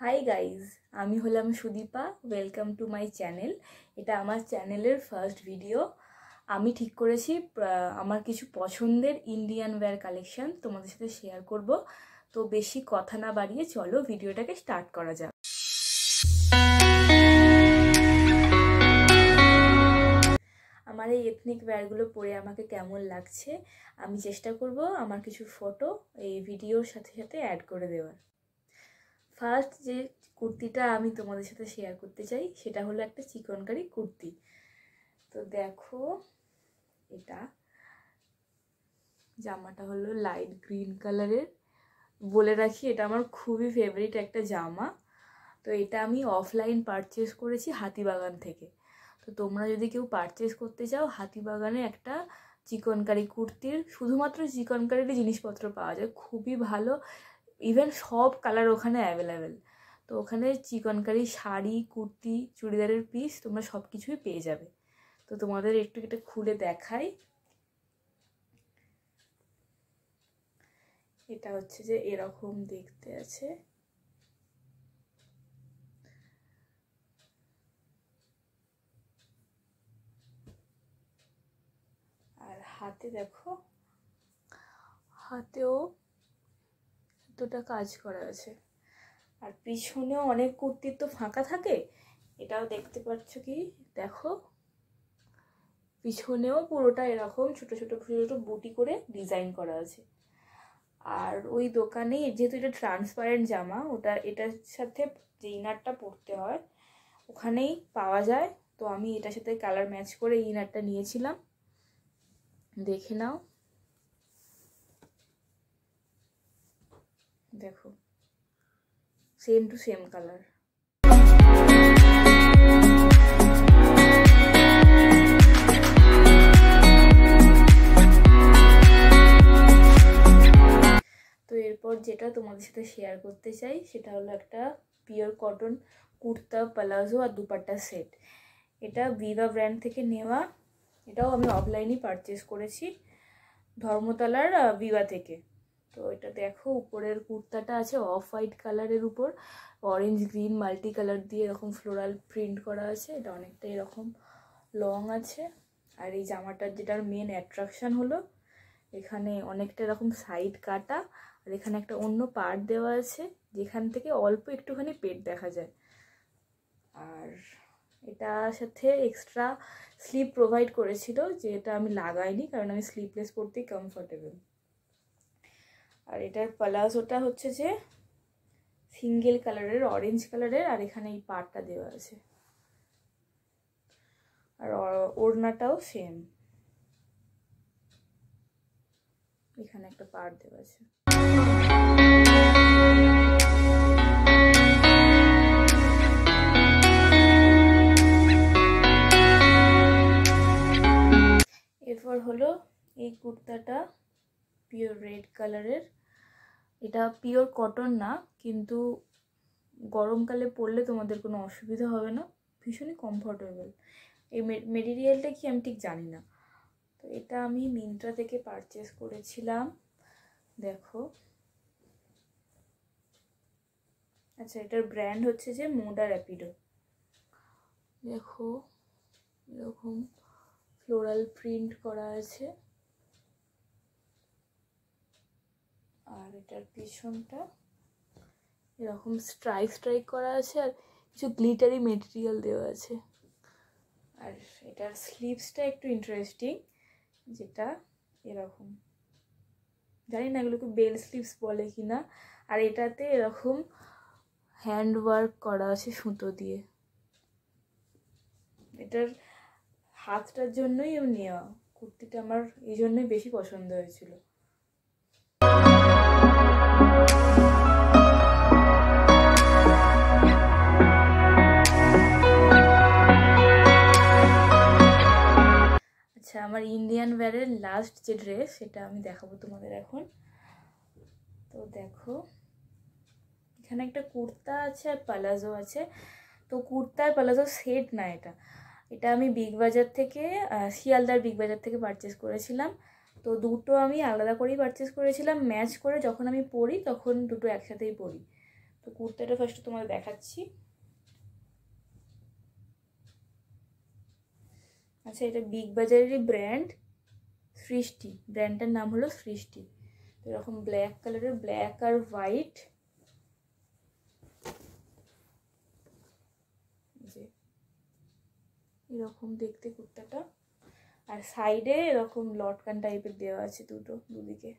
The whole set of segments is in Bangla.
হাই গাইজ আমি হলাম Sudipa welcome to my channel এটা আমার চ্যানেলের ফার্স্ট ভিডিও আমি ঠিক করেছি আমার কিছু পছন্দের ইন্ডিয়ান ওয়্যার কালেকশন তোমাদের সাথে শেয়ার করব। তো বেশি কথা না বাড়িয়ে চলো ভিডিওটাকে স্টার্ট করা যাক। আমার এই এথনিক ওয়্যারগুলো পরে আমাকে কেমন লাগছে, আমি চেষ্টা করব আমার কিছু ফটো এই ভিডিওর সাথে সাথে অ্যাড করে দেওয়ার। ফার্স্ট যে কুর্তিটা আমি তোমাদের সাথে শেয়ার করতে চাই, সেটা হলো একটা চিকনকারি কুর্তি। তো দেখো, এটা জামাটা হলো লাইট গ্রিন কালারের বলে রাখি, এটা আমার খুবই ফেভারিট একটা জামা। তো এটা আমি অফলাইন পারচেস করেছি হাতিবাগান থেকে। তো তোমরা যদি কেউ পারচেস করতে চাও, হাতিবাগানে একটা চিকনকারি কুর্তির, শুধুমাত্র চিকনকারিরই জিনিসপত্র পাওয়া যায়। খুবই ভালো ইভেন সব কালার ওখানে অ্যাভেলেবেল তো ওখানে চিকনকারি শাড়ি, কুর্তি, চুড়িদারের পিস তোমরা সব কিছুই পেয়ে যাবে। তো তোমাদের একটু এটা খুলে দেখাই। এটা হচ্ছে যে এরকম দেখতে আছে। আর হাতে দেখো, হাতেও দুটা কাজ করা আছে। আর পিছনেও অনেক কুর্তির তো ফাঁকা থাকে, এটাও দেখতে পাচ্ছ কি? দেখো। পিছনেও পুরোটা এরকম ছোট ছোট, ছোটো, ছোট বুটি করে ডিজাইন করা আছে। আর ওই দোকানেই যেহেতু এটা ট্রান্সপারেন্ট জামা, ওটা, এটার সাথে যে ইনারটা পরতে হয়, ওখানেই পাওয়া যায়। তো আমি এটার সাথে কালার ম্যাচ করে ইনারটা নিয়েছিলাম। দেখে নাও। দেখো। সেম টু সেম কালার তো এরপর যেটা তোমাদের সাথে শেয়ার করতে চাই, সেটা হলো একটা পিওর কটন কুর্তা প্লাজো আর দুপাট্টা সেট এটা ভিভা ব্র্যান্ড থেকে নেওয়া। এটাও আমি অফলাইনেই পারচেস করেছি, ধর্মতলার ভিভা থেকে। তো এটা দেখো, উপরের কুর্তাটা আছে অফ হোয়াইট কালারের উপর। অরেঞ্জ, গ্রিন, মাল্টি কালার দিয়ে এরকম ফ্লোরাল প্রিন্ট করা আছে। এটা অনেকটা এরকম লং আছে। আর এই জামাটার যেটার মেন অ্যাট্রাকশান হলো, এখানে অনেকটা এরকম সাইড কাটা আর এখানে একটা অন্য পার্ট দেওয়া আছে, যেখান থেকে অল্প একটুখানি পেট দেখা যায়। আর এটার সাথে এক্সট্রা স্লিপ প্রোভাইড করেছিল, যেটা আমি লাগাইনি কারণ আমি স্লিপলেস পরতেই কমফোর্টেবল আর এটার প্লাজোটা হচ্ছে যে সিঙ্গেল কালারের অরেঞ্জ কালারের আর এখানে এই পাটটা দেওয়া আছে। আর ওড়নাটাও সেম এখানে একটা পাট দেওয়া আছে। এরপর হলো এই কুর্তাটা পিওর রেড কালারের এটা পিওর কটন না, কিন্তু গরমকালে পরলে তোমাদের কোনো অসুবিধা হবে না, ভীষণই কমফোর্টেবল এই মেটেরিয়ালটা কি আমি ঠিক জানি না। তো এটা আমি মিন্ত্রা থেকে পারচেস করেছিলাম, দেখো। আচ্ছা এটার ব্র্যান্ড হচ্ছে যে মোডা র্যাপিডো দেখো, এরকম ফ্লোরাল প্রিন্ট করা আছে। আর এটার পিছনটা এরকম স্ট্রাইক স্ট্রাইক করা আছে আর কিছু গ্লিটারি মেটেরিয়াল দেওয়া আছে। আর এটার স্লিভসটা একটু ইন্টারেস্টিং যেটা এরকম। জানি না এগুলোকে বেল স্লিভস বলে কি না আর এটাতে এরকম হ্যান্ড ওয়ার্ক করা আছে সুতো দিয়ে। এটার হাতটার জন্যই নেওয়া। কুর্তিটা আমার এই জন্যই বেশি পছন্দ হয়েছিল। আচ্ছা আমার ইন্ডিয়ান ওয়্যারের লাস্ট যে ড্রেস সেটা আমি দেখাবো তোমাদের এখন। তো দেখো, এখানে একটা কুর্তা আছে আর পালাজো আছে। তো কুর্তা আর পালাজো সেট না এটা। এটা আমি বিগ বাজার থেকে শিয়ালদার বিগ বাজার থেকে পারচেস করেছিলাম। তো দুটো আমি আলাদা করেই পারচেস করেছিলাম। ম্যাচ করে যখন আমি পরি, তখন দুটো একসাথেই পরি। তো কুর্তাটা ফার্স্ট তোমাদের দেখাচ্ছি। আচ্ছা এটা বিগ বাজারেরই ব্র্যান্ড সৃষ্টি। ব্র্যান্ডটার নাম হলো সৃষ্টি। এরকম ব্ল্যাক কালারের ব্ল্যাক আর হোয়াইট যে এরকম দেখতে কুর্তাটা। আর সাইডে এরকম লটকান টাইপের দেওয়া আছে দুটো, দুদিকে।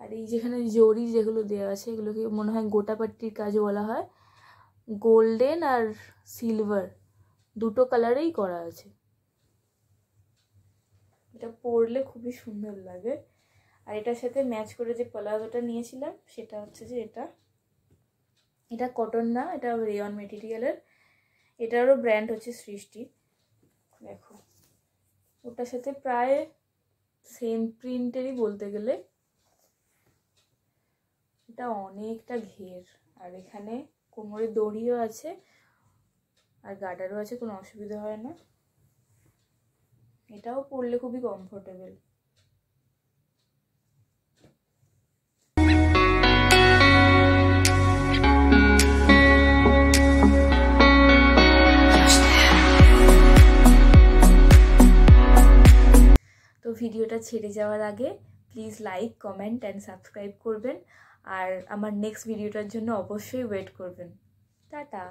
আর এই যেখানে জরি যেগুলো দেওয়া আছে, এগুলোকে মনে হয় গোটাপাট্টির কাজ বলা হয়। গোল্ডেন আর সিলভার দুটো কালারেই করা আছে। এটা পরলে খুবই সুন্দর লাগে। আর এটার সাথে ম্যাচ করে যে পলাজোটা নিয়েছিলাম, সেটা হচ্ছে যে এটা। এটা কটন না, এটা রেয়ন মেটেরিয়ালের। এটারও ব্র্যান্ড হচ্ছে সৃষ্টি। দেখো। ওটার সাথে প্রায় সেম প্রিন্টেরই বলতে গেলে। এটা অনেকটা ঘের। আর এখানে কোমরে দড়িও আছে, আর গার্ডারও আছে, কোনো অসুবিধা হয় না। এটাও পরলে খুবই কমফোর্টেবল তো ভিডিওটা ছেড়ে যাওয়ার আগে please like comment and subscribe করবেন। আর আমার নেক্সট ভিডিওটার জন্য অবশ্যই ওয়েট করবেন। টাটা।